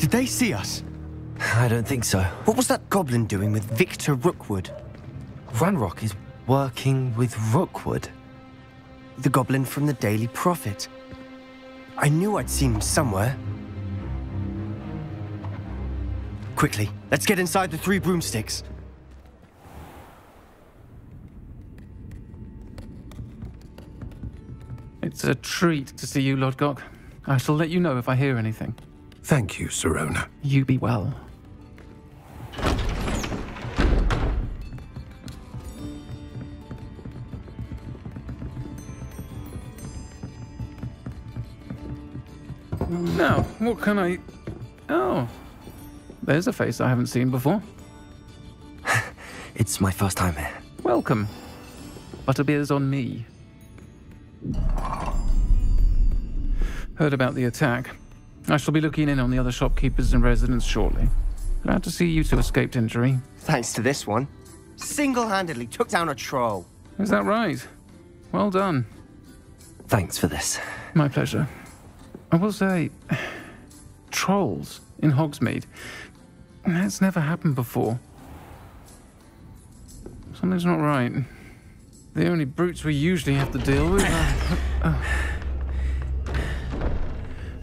Did they see us? I don't think so. What was that goblin doing with Victor Rookwood? Ranrock is working with Rookwood. The goblin from the Daily Prophet. I knew I'd seen him somewhere. Quickly, let's get inside the three broomsticks. It's a treat to see you, Lodgok. I shall let you know if I hear anything. Thank you, Sirona. You be well. Now, what can I... Oh, there's a face I haven't seen before. It's my first time here. Welcome. Butterbeer's on me. Heard about the attack. I shall be looking in on the other shopkeepers and residents shortly. Glad to see you two escaped injury. Thanks to this one. Single-handedly took down a troll. Is that right? Well done. Thanks for this. My pleasure. I will say, trolls in Hogsmeade. That's never happened before. Something's not right. The only brutes we usually have to deal with are... Uh, uh,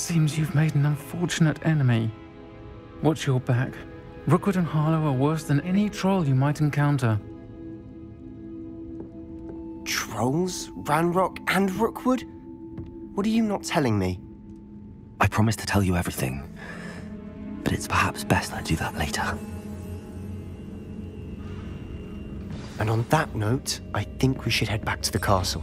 Seems you've made an unfortunate enemy. Watch your back. Rookwood and Harlow are worse than any troll you might encounter. Trolls, Ranrock, and Rookwood? What are you not telling me? I promise to tell you everything, but it's perhaps best I do that later. And on that note, I think we should head back to the castle.